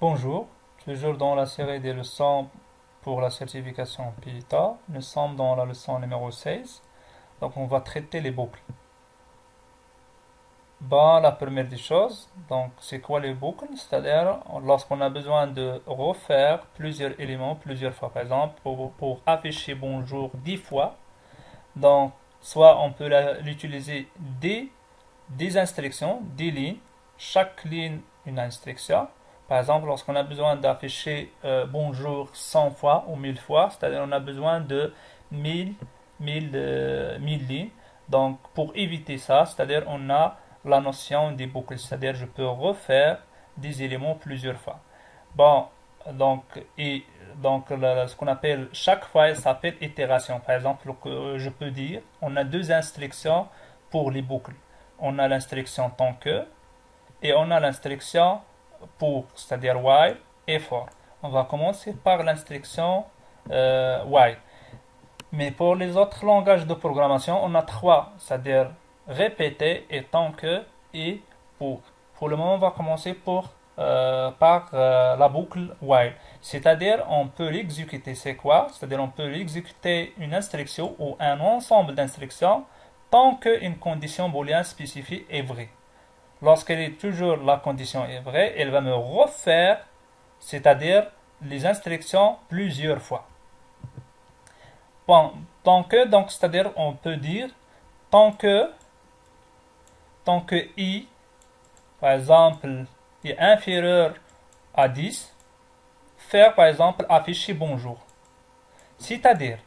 Bonjour, toujours dans la série des leçons pour la certification PITA. Nous sommes dans la leçon numéro 16. Donc on va traiter les boucles. Bah, la première des choses, donc c'est quoi les boucles? C'est-à-dire lorsqu'on a besoin de refaire plusieurs éléments plusieurs fois. Par exemple, pour, afficher bonjour dix fois, donc soit on peut l'utiliser des, des instructions, des lignes, chaque ligne une instruction par exemple, lorsqu'on a besoin d'afficher euh, bonjour 100 fois ou 1000 fois, c'est-à-dire on a besoin de 1000, 1000, euh, lignes. Donc, pour éviter ça, c'est-à-dire on a la notion des boucles, c'est-à-dire je peux refaire des éléments plusieurs fois. Bon, donc, et donc ce qu'on appelle chaque fois, ça s'appelle itération. Par exemple, je peux dire, on a deux instructions pour les boucles. On a l'instruction tant que et on a l'instruction pour, c'est-à-dire while et for. On va commencer par l'instruction euh, while. Mais pour les autres langages de programmation, on a trois, c'est-à-dire répéter et tant que et pour. Pour le moment, on va commencer pour, euh, par euh, la boucle while. C'est-à-dire, on peut l'exécuter, c'est quoi? C'est-à-dire, on peut exécuter une instruction ou un ensemble d'instructions tant qu'une condition booléenne spécifique est vraie lorsqu'elle est toujours la condition est vraie, elle va me refaire, c'est-à-dire les instructions plusieurs fois. Tant que, donc, c'est-à-dire on peut dire tant que, tant que i, par exemple, est inférieur à 10, faire par exemple afficher bonjour. C'est-à-dire,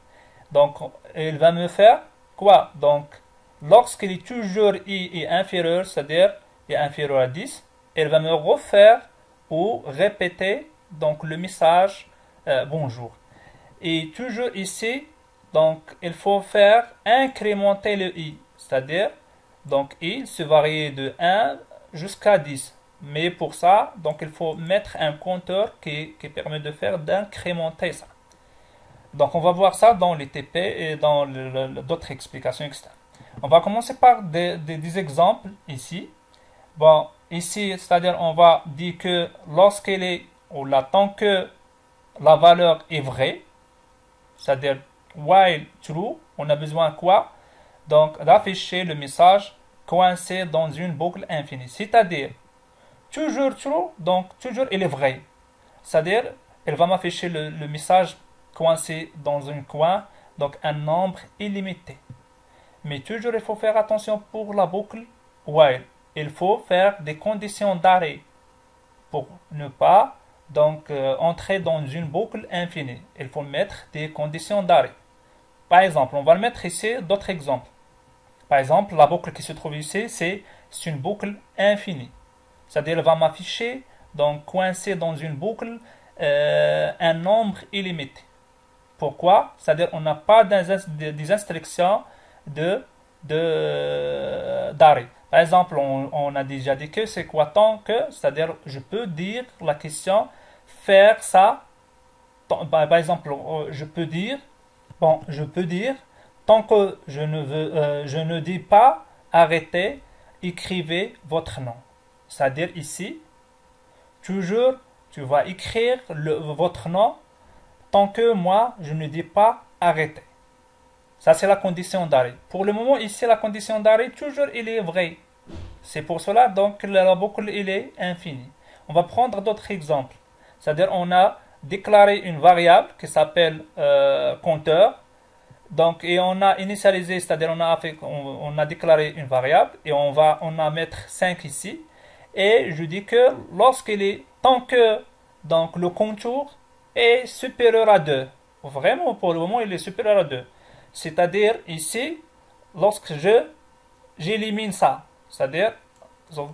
donc, elle va me faire quoi? Donc, lorsqu'il est toujours i est inférieur, c'est-à-dire est inférieur à 10, elle va me refaire ou répéter donc le message euh, bonjour. Et toujours ici, donc il faut faire incrémenter le i, c'est-à-dire donc i se varie de 1 jusqu'à 10. Mais pour ça, donc il faut mettre un compteur qui, qui permet de faire d'incrémenter ça. Donc on va voir ça dans les TP et dans d'autres explications externes. On va commencer par des, des exemples ici. Bon, ici, c'est-à-dire on va dire que lorsqu'elle est, ou là, tant que la valeur est vraie, c'est-à-dire while true, on a besoin quoi? Donc d'afficher le message coincé dans une boucle infinie. C'est-à-dire toujours true, donc toujours il est vrai. C'est-à-dire elle va m'afficher le, le message coincé dans un coin, donc un nombre illimité. Mais toujours il faut faire attention pour la boucle while il faut faire des conditions d'arrêt pour ne pas donc euh, entrer dans une boucle infinie. Il faut mettre des conditions d'arrêt. Par exemple, on va mettre ici d'autres exemples. Par exemple, la boucle qui se trouve ici, c'est une boucle infinie. C'est-à-dire, elle va m'afficher, donc coincé dans une boucle, euh, un nombre illimité. Pourquoi? C'est-à-dire, on n'a pas des instructions de d'arrêt. Par exemple, on, a déjà dit que c'est quoi tant que, c'est-à-dire je peux dire la question faire ça. Par exemple, euh, je peux dire, bon, je peux dire tant que je ne veux, euh, je ne dis pas arrêtez, écrivez votre nom. C'est-à-dire ici, toujours, tu vas écrire votre nom tant que moi, je ne dis pas arrêtez. Ça, c'est la condition d'arrêt. Pour le moment, ici, la condition d'arrêt, toujours, il est vrai. C'est pour cela, donc, la boucle, il est infinie. On va prendre d'autres exemples. C'est-à-dire, on a déclaré une variable qui s'appelle euh, compteur. Donc, et on a initialisé, c'est-à-dire, on a, on, a déclaré une variable et on va on a mettre 5 ici. Et je dis que lorsqu'il est, tant que donc, le contour est supérieur à 2, vraiment, pour le moment, il est supérieur à 2. C'est-à-dire ici, lorsque je j'élimine ça, c'est-à-dire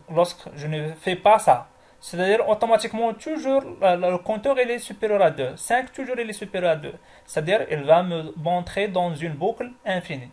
lorsque je ne fais pas ça, c'est-à-dire automatiquement toujours le compteur il est supérieur à 2, 5 toujours il est supérieur à 2, c'est-à-dire il va me montrer dans une boucle infinie.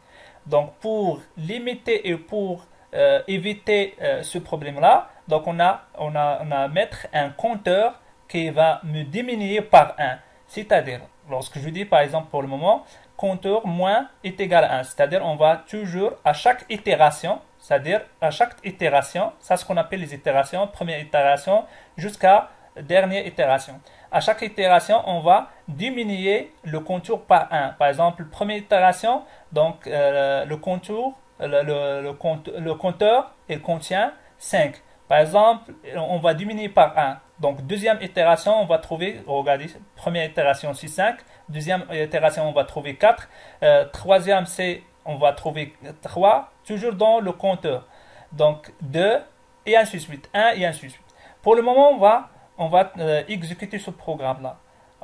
Donc pour limiter et pour euh, éviter euh, ce problème-là, donc on a, on a, on a mettre un compteur qui va me diminuer par 1. C'est-à-dire, lorsque je dis par exemple pour le moment, compteur moins est égal à 1. C'est-à-dire, on va toujours, à chaque itération, c'est-à-dire à chaque itération, ça ce qu'on appelle les itérations, première itération jusqu'à dernière itération. À chaque itération, on va diminuer le contour par 1. Par exemple, première itération, donc euh, le contour, le, le, compteur, il contient 5. Par exemple, on va diminuer par 1. Donc, deuxième itération, on va trouver, regardez, première itération, c'est 5. Deuxième itération, on va trouver 4. Euh, troisième, c'est, on va trouver 3, toujours dans le compteur. Donc, 2, et ainsi de suite. 1 et ainsi de suite. Pour le moment, on va, on va euh, exécuter ce programme-là.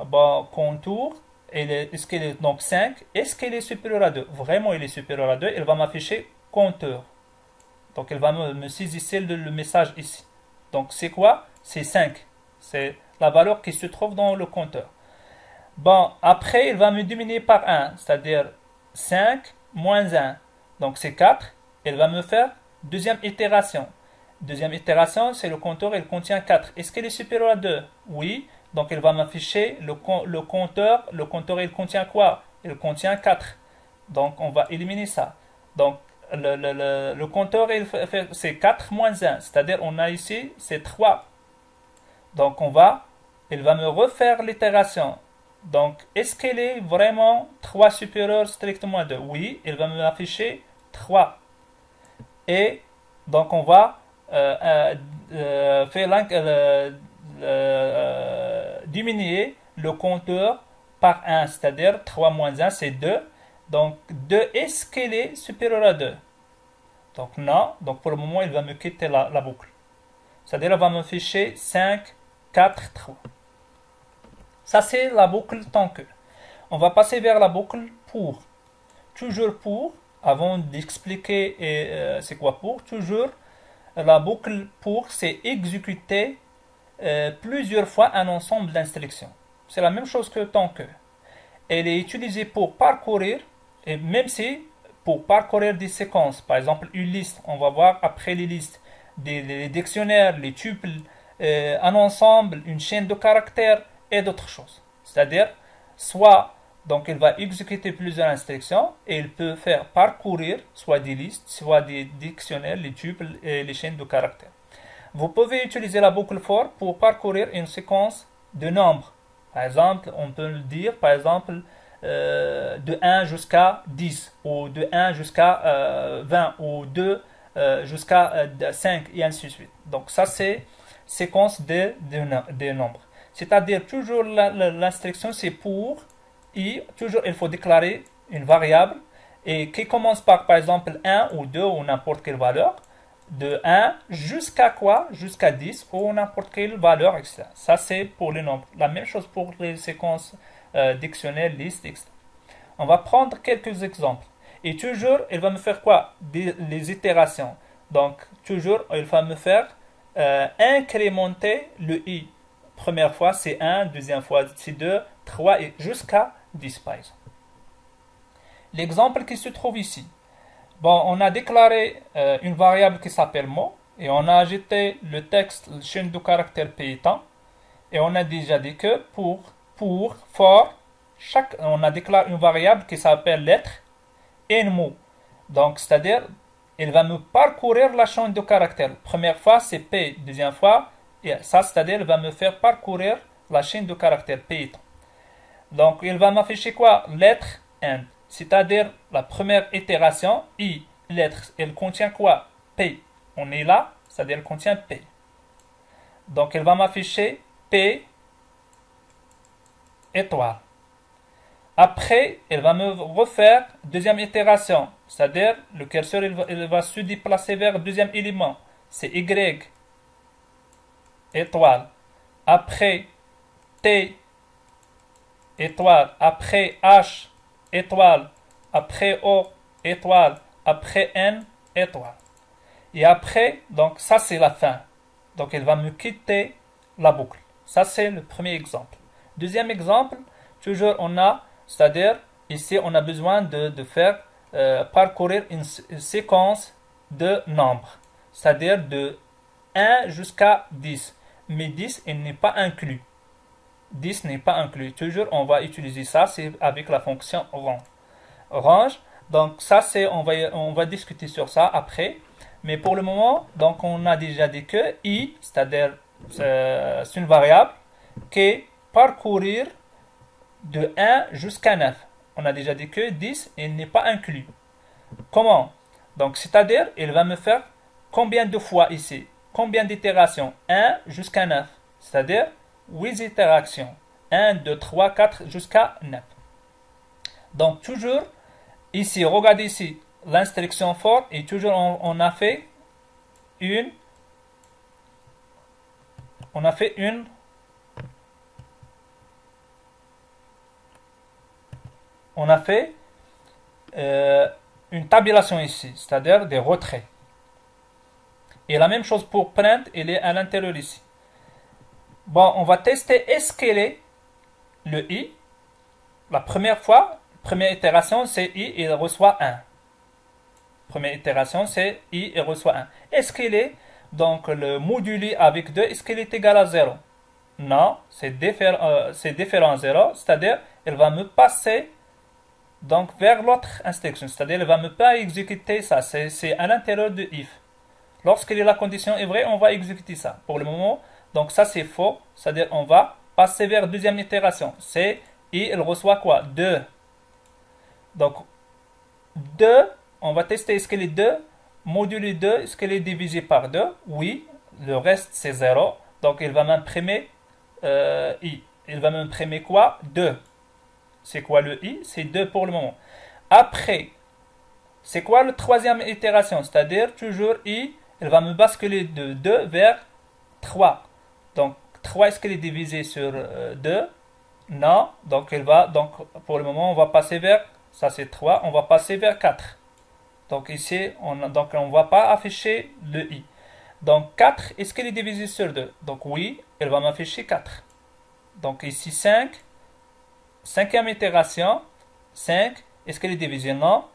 Bon, contour, est-ce qu'il est donc 5 Est-ce qu'il est supérieur à 2 Vraiment, il est supérieur à 2. Il va m'afficher compteur. Donc, elle va me, saisir le, message ici. Donc, c'est quoi? C'est 5. C'est la valeur qui se trouve dans le compteur. Bon, après, il va me diminuer par 1, c'est-à-dire 5 moins 1. Donc, c'est 4. Elle va me faire deuxième itération. Deuxième itération, c'est le compteur, il contient 4. Est-ce qu'il est supérieur à 2 Oui. Donc, il va m'afficher le, le compteur. Le compteur, il contient quoi? Il contient 4. Donc, on va éliminer ça. Donc, le, le, le, compteur, c'est 4 moins 1. C'est-à-dire, on a ici, c'est 3. Donc, on va, il va me refaire l'itération. Donc, est-ce qu'elle est vraiment 3 supérieur strictement à 2 Oui, il va me afficher 3. Et donc, on va euh, euh, euh faire diminuer le compteur par 1, c'est-à-dire 3 moins 1, c'est 2. Donc 2, est-ce qu'elle est supérieure à 2 Donc non. Donc pour le moment, il va me quitter la, boucle. C'est-à-dire, il va me ficher 5, 4, 3. Ça, c'est la boucle que. On va passer vers la boucle pour. Toujours pour, avant d'expliquer euh, c'est quoi pour, toujours la boucle pour, c'est exécuter euh, plusieurs fois un ensemble d'instructions. C'est la même chose que que. Elle est utilisée pour parcourir et même si pour parcourir des séquences, par exemple une liste, on va voir après les listes, des, les dictionnaires, les tuples, euh, un ensemble, une chaîne de caractères et d'autres choses. C'est-à-dire, soit donc il va exécuter plusieurs instructions et il peut faire parcourir soit des listes, soit des dictionnaires, les tuples et les chaînes de caractères. Vous pouvez utiliser la boucle for pour parcourir une séquence de nombres. Par exemple, on peut le dire, par exemple, euh, de 1 jusqu'à 10 ou de 1 jusqu'à 20 euh, ou 2 euh, jusqu'à 5 et ainsi de suite. Donc ça c'est séquence de, de, nombres. C'est-à-dire toujours l'instruction c'est pour et toujours il faut déclarer une variable et qui commence par par exemple 1 ou 2 ou n'importe quelle valeur de 1 jusqu'à quoi? Jusqu'à 10 ou n'importe quelle valeur, etc. Ça, c'est pour les nombres. La même chose pour les séquences euh, dictionnaire, liste, etc. On va prendre quelques exemples. Et toujours, il va me faire quoi? Les itérations. Donc, toujours, il va me faire euh, incrémenter le i. Première fois, c'est 1, deuxième fois, c'est 2, 3, et jusqu'à 10, par exemple. L'exemple qui se trouve ici. Bon, on a déclaré euh, une variable qui s'appelle mot, et on a ajouté le texte, le chaîne de caractère paysan, et on a déjà dit que pour pour, for, chaque, on a déclaré une variable qui s'appelle lettre et un mot. Donc, c'est-à-dire, il va me parcourir la chaîne de caractères. Première fois, c'est P. Deuxième fois, ça, c'est-à-dire, il va me faire parcourir la chaîne de caractères P. Donc, il va m'afficher quoi? Lettre N. C'est-à-dire, la première itération, I, lettre, elle contient quoi? P. On est là, c'est-à-dire, elle contient P. Donc, il va m'afficher P étoile. Après, elle va me refaire deuxième itération, c'est-à-dire le curseur il va, se déplacer vers deuxième élément, c'est Y, étoile. Après, T, étoile. Après, H, étoile. Après, O, étoile. Après, N, étoile. Et après, donc ça c'est la fin. Donc elle va me quitter la boucle. Ça c'est le premier exemple. Deuxième exemple, toujours on a, c'est-à-dire ici on a besoin de, faire euh, parcourir une, séquence de nombres, c'est-à-dire de 1 jusqu'à 10. Mais 10, il n'est pas inclus. 10 n'est pas inclus. Toujours, on va utiliser ça, c'est avec la fonction range. Range, donc ça, c'est, on va, on va discuter sur ça après. Mais pour le moment, donc on a déjà dit que i, c'est-à-dire euh, c'est une variable qui parcourir de 1 jusqu'à 9. On a déjà dit que 10, il n'est pas inclus. Comment? Donc, c'est-à-dire, il va me faire combien de fois ici? Combien d'itérations? 1 jusqu'à 9. C'est-à-dire 8 itérations. 1, 2, 3, 4 jusqu'à 9. Donc, toujours, ici, regardez ici, l'instruction for, et toujours on, a fait une, on a fait une on a fait euh, une tabulation ici, c'est-à-dire des retraits. Et la même chose pour print, il est à l'intérieur ici. Bon, on va tester est-ce qu'elle est le i? La première fois, première itération, c'est i, il reçoit 1. Première itération, c'est i, il reçoit 1. Est-ce qu'il est, donc le moduli avec 2, est-ce qu'il est égal à 0 Non, c'est différent, euh, différent à 0, c'est-à-dire, il va me passer donc vers l'autre instruction, c'est-à-dire, il va me pas exécuter ça, c'est à l'intérieur de if. Lorsque la condition est vraie, on va exécuter ça. Pour le moment, donc ça c'est faux, c'est-à-dire on va passer vers deuxième itération. C'est et il reçoit quoi? 2. Donc 2, on va tester est-ce qu'elle est 2 Module 2, est-ce qu'elle est divisée par 2 Oui, le reste c'est 0. Donc il va m'imprimer euh, i. Il va m'imprimer quoi? 2. C'est quoi le i? C'est 2 pour le moment. Après, c'est quoi la troisième itération? C'est-à-dire toujours i elle va me basculer de 2 vers 3. Donc 3, est-ce qu'elle est divisée sur 2 euh, Non. Donc elle va, donc pour le moment, on va passer vers, ça c'est 3, on va passer vers 4. Donc ici, on ne va pas afficher le i. Donc 4, est-ce qu'elle est divisée sur 2 Donc oui, elle va m'afficher 4. Donc ici 5, cinquième itération, 5, est-ce qu'elle est divisée? Non.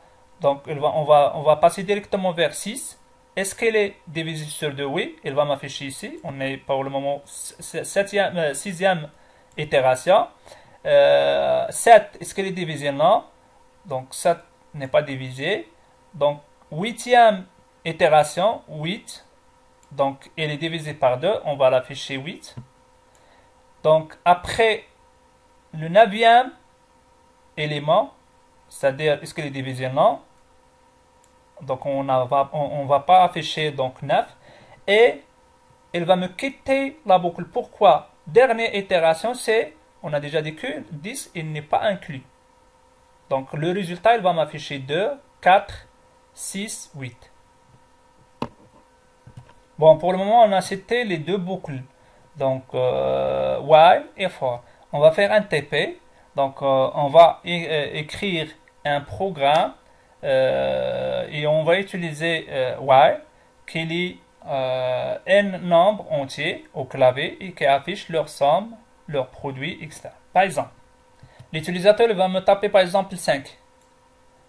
Donc on, va, on va passer directement vers 6. Est-ce qu'elle est divisée sur 2 Oui, elle va m'afficher ici. On est pour le moment 6e sixième itération. Euh, 7, est-ce qu'elle est divisée? Non. Donc 7 n'est pas divisé. Donc huitième itération, 8. Donc elle est divisée par 2, on va l'afficher 8. Donc après le neuvième élément, c'est-à-dire est-ce qu'elle est divisée? Non donc on ne va, on, va pas afficher donc 9 et il va me quitter la boucle. Pourquoi? Dernière itération, c'est, on a déjà dit que 10, il n'est pas inclus. Donc le résultat, il va m'afficher 2, 4, 6, 8. Bon, pour le moment, on a cité les deux boucles. Donc, euh, while et for. On va faire un TP. Donc, euh, on va écrire un programme et on va utiliser euh, while qui lit euh, n nombres entiers au clavier et qui affiche leur somme, leur produit, etc. Par exemple, l'utilisateur va me taper par exemple 5.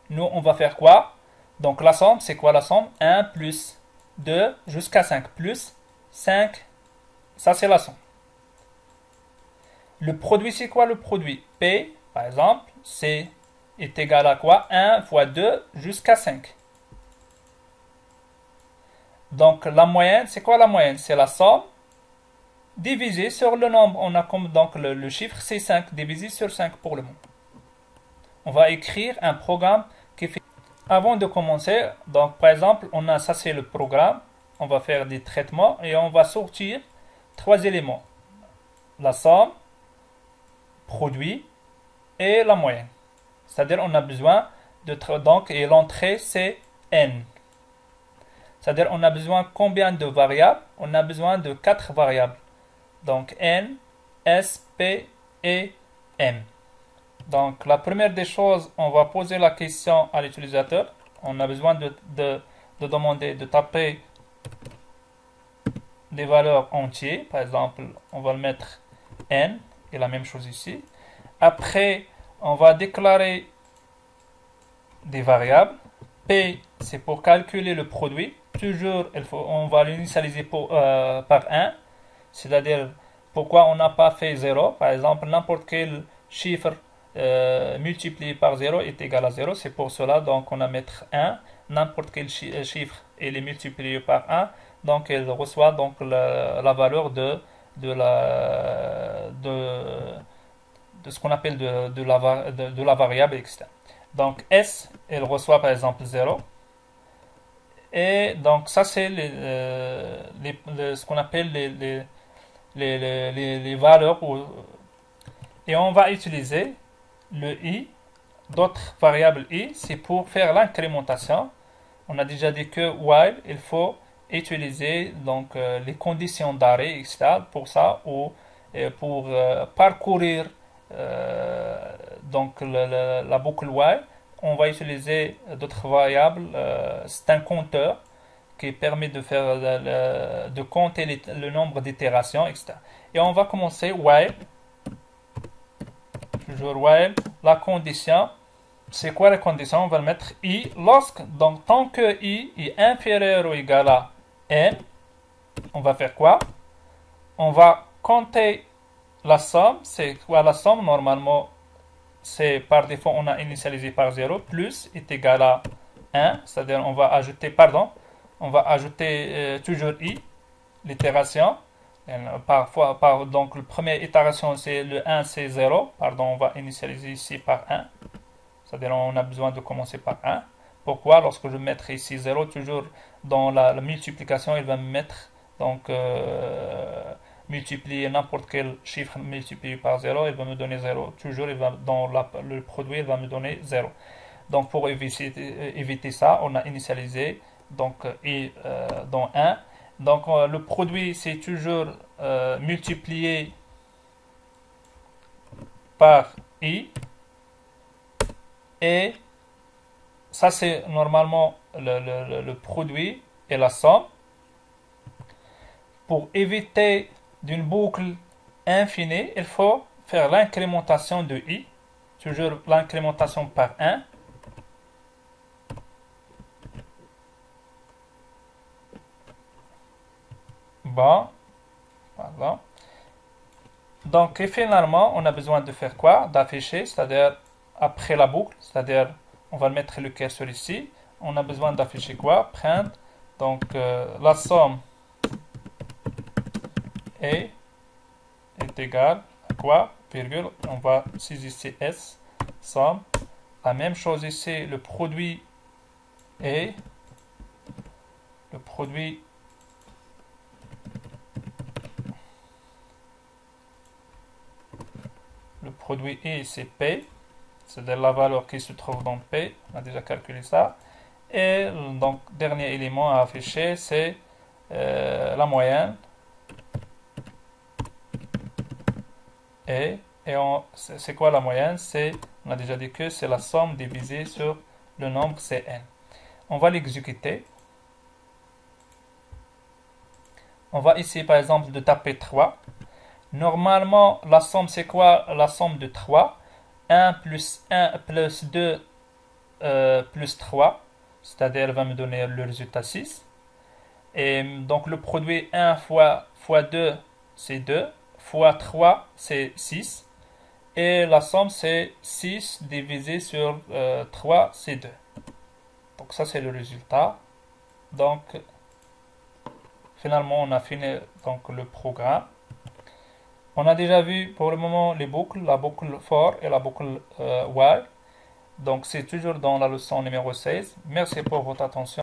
Nous, on va faire quoi? Donc la somme, c'est quoi la somme? 1 plus 2 jusqu'à 5 plus 5. Ça, c'est la somme. Le produit, c'est quoi le produit? P, par exemple, c'est est égal à quoi? 1 fois 2 jusqu'à 5. Donc la moyenne, c'est quoi la moyenne? C'est la somme divisée sur le nombre. On a comme donc le, chiffre c'est 5 divisé sur 5 pour le moment. On va écrire un programme qui fait... Avant de commencer, donc par exemple, on a ça c'est le programme. On va faire des traitements et on va sortir trois éléments. La somme, produit et la moyenne. C'est-à-dire on a besoin de donc et l'entrée c'est n. C'est-à-dire on a besoin combien de variables? On a besoin de quatre variables. Donc n, s, p et m. Donc la première des choses, on va poser la question à l'utilisateur. On a besoin de, de, de, demander de taper des valeurs entières. Par exemple, on va le mettre n et la même chose ici. Après, on va déclarer des variables. P, c'est pour calculer le produit. Toujours, il on va l'initialiser euh, par 1. C'est-à-dire, Pourquoi on n'a pas fait 0 Par exemple, n'importe quel chiffre euh, multiplié par 0 est égal à 0. C'est pour cela donc on va mettre 1. N'importe quel euh, chiffre est multiplié par 1. Donc il reçoit donc la, valeur de, de, la, de, de ce qu'on appelle de, de, la, de, la variable externe. Donc S, elle reçoit par exemple 0. Et donc ça c'est euh, ce qu'on appelle les, les, les, les valeurs. et on va utiliser le i, d'autres variables i, c'est pour faire l'incrémentation. On a déjà dit que while, il faut utiliser donc euh, les conditions d'arrêt, etc. pour ça, ou pour euh, parcourir euh, donc la boucle while, on va utiliser d'autres variables. c'est un compteur qui permet de faire de compter le nombre d'itérations, etc. Et on va commencer while toujours while, la condition, c'est quoi la condition? On va le mettre i. Lorsque, donc tant que i est inférieur ou égal à n, on va faire quoi? On va compter la somme, c'est quoi? La somme Normalement, c'est par défaut, on a initialisé par 0, plus est égal à 1, c'est-à-dire on va ajouter, pardon, on va ajouter euh, toujours i, l'itération, Parfois, par, donc, la première itération, c'est le 1, c'est 0. Pardon, on va initialiser ici par 1. C'est-à-dire, on a besoin de commencer par 1. Pourquoi? Lorsque je mettrai ici 0, toujours dans la, multiplication, il va me mettre, donc, euh, multiplier n'importe quel chiffre multiplié par 0, il va me donner 0. Toujours, il va, dans le produit, il va me donner 0. Donc, pour éviter, éviter ça, on a initialisé donc, et, euh, dans 1. Donc euh, le produit, c'est toujours euh, multiplié par i. Et ça, c'est normalement le, produit et la somme. Pour éviter d'une boucle infinie, il faut faire l'incrémentation de i. Toujours l'incrémentation par 1. Bon. Pardon. Donc, finalement, on a besoin de faire quoi? D'afficher, c'est-à-dire après la boucle, c'est-à-dire on va mettre le curseur ici. On a besoin d'afficher quoi? Prendre. Donc, euh, la somme est, égale à quoi? Virgule. On va saisir S, somme. La même chose ici, le produit est, le produit le produit I, c'est P, c'est la valeur qui se trouve dans P, on a déjà calculé ça. Et donc, dernier élément à afficher, c'est euh, la moyenne. Et, c'est quoi la moyenne? C'est, on a déjà dit que c'est la somme divisée sur le nombre Cn. On va l'exécuter. On va ici, par exemple, de taper 3. Normalement, la somme, c'est quoi la somme de 3 1 plus 1 plus 2 euh, plus 3, c'est-à-dire va me donner le résultat 6. Et donc le produit 1 fois, fois 2, c'est 2, fois 3, c'est 6. Et la somme, c'est 6 divisé sur 3, euh, c'est 2. Donc ça, c'est le résultat. Donc, finalement, on a fini donc, le programme. On a déjà vu pour le moment les boucles, la boucle for et la boucle euh. Donc c'est toujours dans la leçon numéro 16. Merci pour votre attention.